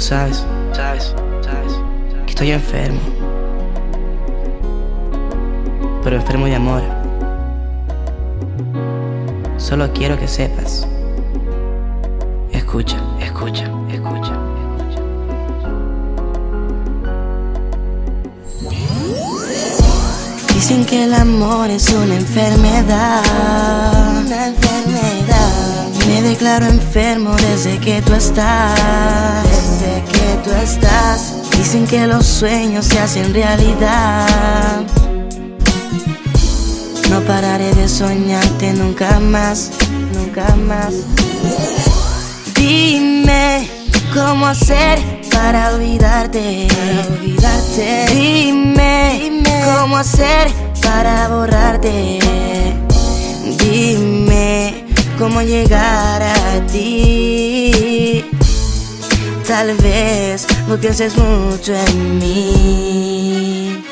Tú sabes, sabes, sabes, que estoy enfermo. Pero enfermo de amor. Solo quiero que sepas. Escucha, escucha, escucha, escucha. Dicen que el amor es una enfermedad. Una enfermedad. Me declaro enfermo desde que tú estás. Tú estás. Dicen que los sueños se hacen realidad. No pararé de soñarte nunca más, nunca más. Dime cómo hacer para olvidarte. Para olvidarte. Dime, Dime cómo hacer para borrarte. Dime cómo llegar a ti. Tal vez no pienses mucho en mí.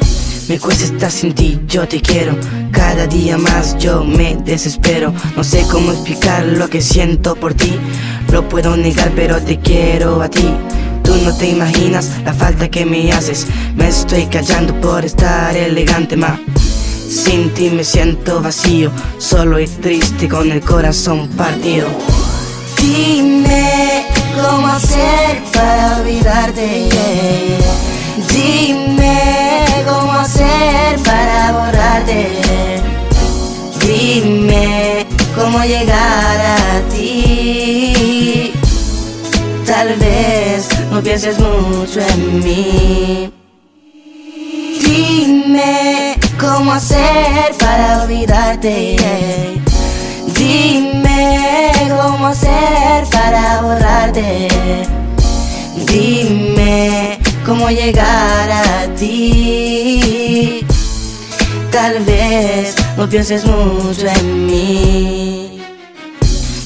Me cuesta estar sin ti, yo te quiero. Cada día más yo me desespero. No sé cómo explicar lo que siento por ti. Lo puedo negar, pero te quiero a ti. Tú no te imaginas la falta que me haces. Me estoy callando por estar elegante, ma. Sin ti me siento vacío, solo y triste con el corazón partido. Dime cómo hacer para olvidarte. Dime cómo hacer para borrarte. Dime cómo llegar a ti. Tal vez no pienses mucho en mí. Dime cómo hacer para olvidarte. Dime cómo hacer para Dime cómo llegar a ti. Tal vez no pienses mucho en mí.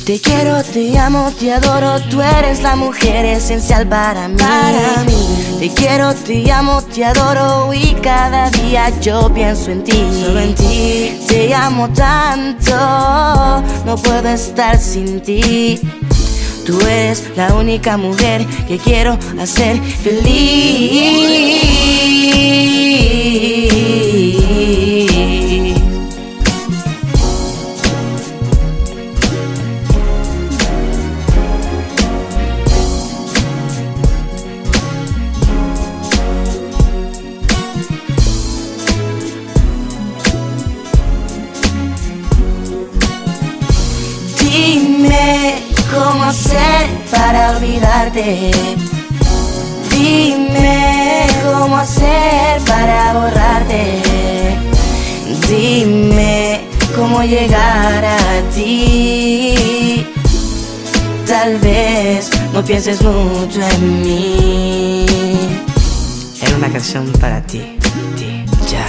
Te quiero, te amo, te adoro, tú eres la mujer esencial para mí. Para mí. Te quiero, te amo, te adoro y cada día yo pienso en ti. Solo en ti. Te amo tanto, no puedo estar sin ti. Tú eres la única mujer que quiero hacer feliz. Cómo hacer para olvidarte. Dime cómo hacer para borrarte. Dime cómo llegar a ti. Tal vez no pienses mucho en mí. Era una canción para ti, ti, ya.